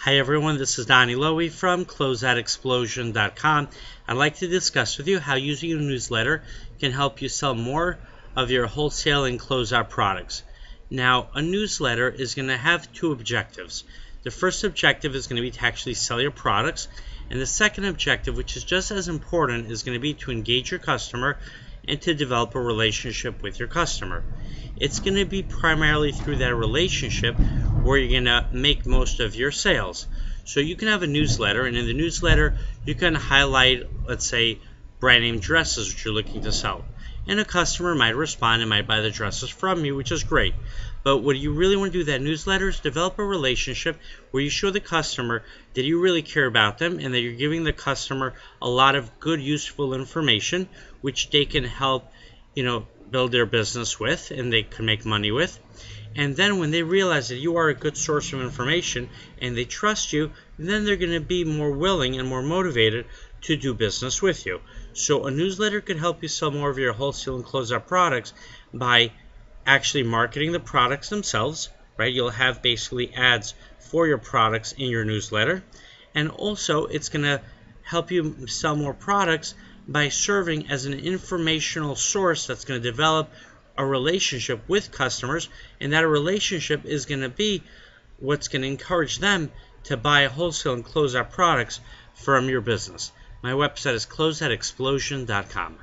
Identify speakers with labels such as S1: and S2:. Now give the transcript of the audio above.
S1: Hi everyone, this is Donny Lowy from CloseOutExplosion.com. I'd like to discuss with you how using a newsletter can help you sell more of your wholesale and closeout products. Now, a newsletter is going to have two objectives. The first objective is going to be to actually sell your products, and the second objective, which is just as important, is going to be to engage your customer and to develop a relationship with your customer. It's going to be primarily through that relationship where you're going to make most of your sales. So you can have a newsletter, and in the newsletter, you can highlight, let's say, brand name dresses which you're looking to sell. And a customer might respond and might buy the dresses from you, which is great. But what you really want to do that newsletter is develop a relationship where you show the customer that you really care about them and that you're giving the customer a lot of good, useful information which they can help, you know, build their business with and they can make money with. And then when they realize that you are a good source of information and they trust you, then they're going to be more willing and more motivated to do business with you. So a newsletter could help you sell more of your wholesale and closeout products by actually marketing the products themselves, right? You'll have basically ads for your products in your newsletter. And also it's going to help you sell more products by serving as an informational source that's going to develop a relationship with customers, and that a relationship is going to be what's going to encourage them to buy wholesale and closeout products from your business. My website is closeoutexplosion.com.